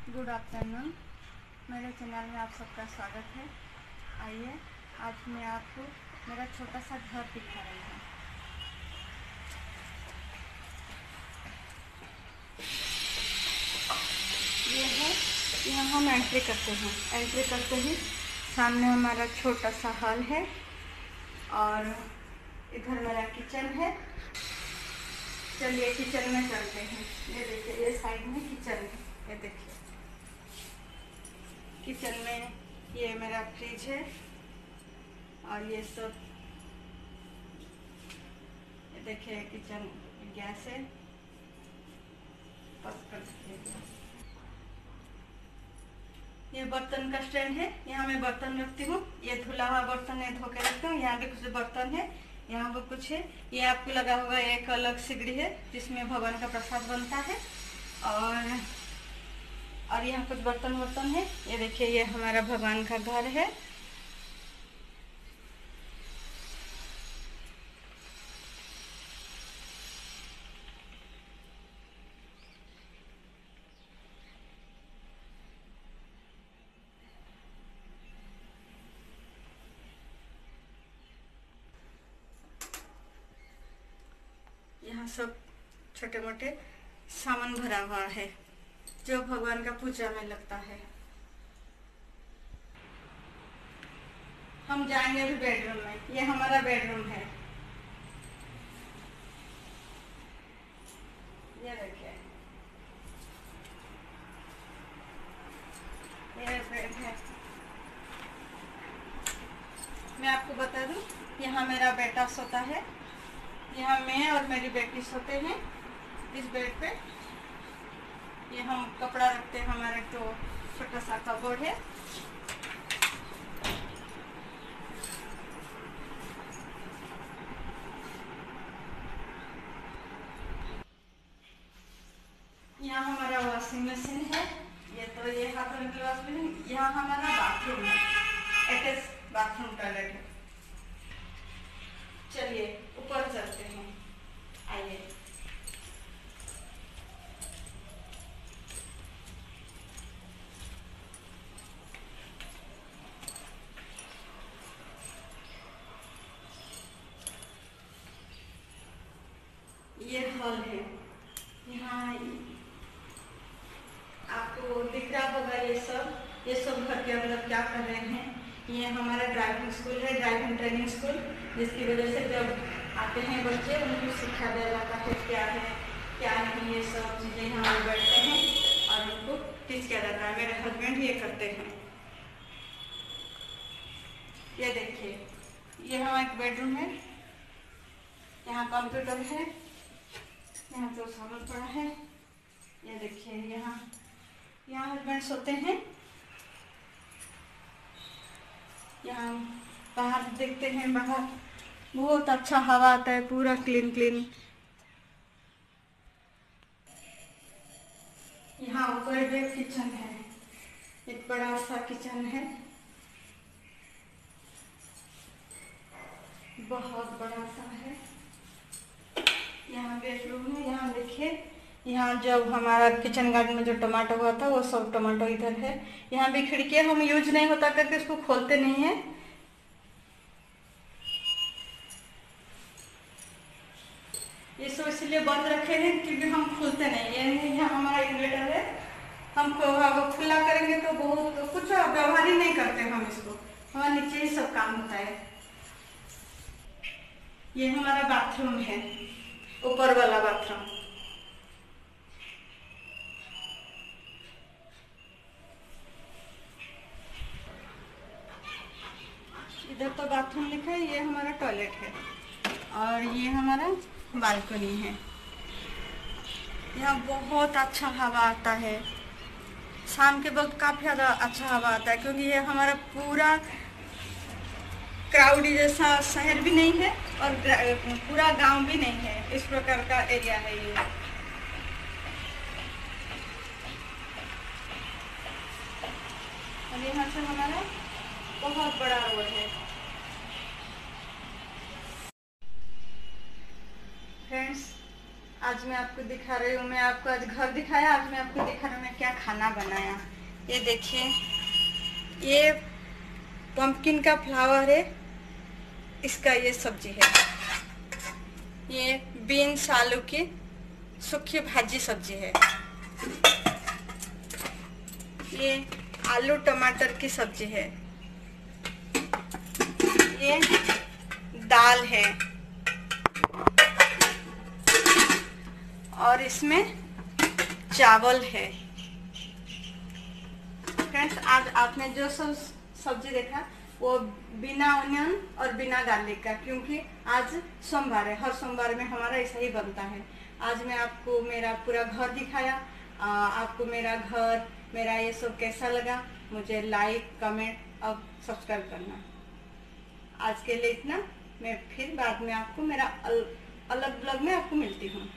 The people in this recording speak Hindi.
आफ्टरनून मेरे चैनल में आप सबका स्वागत है। आइए, आज मैं आपको मेरा छोटा सा घर दिखा रही हूँ। ये है, यहाँ हम एंट्री करते हैं। एंट्री करते ही सामने हमारा छोटा सा हॉल है और इधर मेरा किचन है। चलिए किचन में चलते हैं। ये देखिए, ये साइड में किचन है। ये देखिए। किचन में ये मेरा फ्रिज है और ये सब। देखिए, किचन गैस है। ये बर्तन का स्टैंड है। यहाँ मैं बर्तन रखती हूँ। ये धुला हुआ बर्तन है धो के रखती हूँ। यहाँ भी कुछ बर्तन है। यहाँ पर कुछ है। ये आपको लगा होगा एक अलग सिगड़ी है, जिसमें भगवान का प्रसाद बनता है। और और यहाँ कुछ बर्तन वर्तन है। ये देखिए, ये हमारा भगवान का घर है। यहाँ सब छोटे मोटे सामान भरा हुआ है। जो भगवान का पूजा में लगता है। हम जाएँगे अभी बेडरूम में। ये हमारा बेडरूम है। ये देखिए। ये बेड है। मैं आपको बता दूँ, यहाँ मेरा बेटा सोता है। यहाँ मैं और मेरी बेटी सोते हैं। इस बेड पे। ये हम कपड़ा रखते हैं, हमारा तो छोटा सा कबोर्ड है। यहाँ हमारा वॉशिंग मशीन है। ये तो ये हाथ की वॉशिंग मशीन यहाँ हमारा बाथरूम है। अटैच बाथरूम टॉयलेट है। चलिए, ऊपर चलते हैं आइए ये हॉल है। यहाँ आपको दिख रहा होगा ये सब। ये सब घर के अंदर क्या कर रहे हैं? ये हमारा ड्राइविंग स्कूल है ड्राइविंग ट्रेनिंग स्कूल जिसकी वजह से जब आते हैं बच्चे, उनको सिखा दिया जाता है क्या है, क्या नहीं, ये सब चीज़ें यहाँ पे बैठते हैं और उनको टीच किया जाता है। मेरे हस्बैंड ये करते हैं। ये देखिए ये हमारा एक बेडरूम है, यहाँ कंप्यूटर है। यहाँ तो सामान पड़ा है, ये देखिए यहाँ यहाँ हस्बैंड सोते हैं। यहाँ बाहर देखते हैं, बाहर बहुत अच्छा हवा आता है, पूरा क्लीन क्लीन यहाँ ऊपर एक किचन है, एक बड़ा सा किचन है। बहुत बड़ा सा है यहाँ बेडरूम है यहाँ देखिए यहाँ जब हमारा किचन गार्डन में जो टमाटो हुआ था, वो सब टमाटो इधर है। यहाँ भी खिड़कियाँ हम यूज़ नहीं होता करके इसको खोलते नहीं है। ये सब इसलिए बंद रखे हैं क्योंकि हम खुलते नहीं ये यहाँ हमारा इन्वेटर है। हम खुला करेंगे तो बहुत तो कुछ व्यवहार ही नहीं करते हम इसको। हमारे नीचे ही सब काम होता है। ये हमारा बाथरूम है। ऊपर वाला बाथरूम इधर तो बाथरूम लिखा है ये हमारा टॉयलेट है। और ये हमारा बालकनी है। यहाँ बहुत अच्छा हवा आता है। शाम के वक्त काफ़ी ज़्यादा अच्छा हवा आता है, क्योंकि ये हमारा पूरा क्राउडी जैसा शहर भी नहीं है और पूरा गाँव भी नहीं है। इस प्रकार का एरिया है ये। और यहाँ से हमारा बहुत बड़ा रोड है। फ्रेंड्स आज मैं आपको दिखा रही हूँ, मैं आपको आज घर दिखाया, आज मैं आपको दिखा रही हूँ मैं क्या खाना बनाया। ये देखिए, ये पंपकिन का फ्लावर है, इसका ये सब्ज़ी है। ये बीन्स आलू की सूखी भाजी सब्ज़ी है। ये आलू टमाटर की सब्ज़ी है। ये दाल है। और इसमें चावल है। फ्रेंड्स आज आपने जो सब सब्ज़ी देखा वो बिना ऑनियन और बिना गार्लिक का क्योंकि आज सोमवार है हर सोमवार में हमारा ऐसा ही बनता है। आज मैं आपको मेरा पूरा घर दिखाया आ, आपको मेरा घर मेरा ये सब कैसा लगा मुझे लाइक कमेंट और सब्सक्राइब करना। आज के लिए इतना मैं फिर बाद में आपको मेरा अल, अलग ब्लॉग में आपको मिलती हूँ।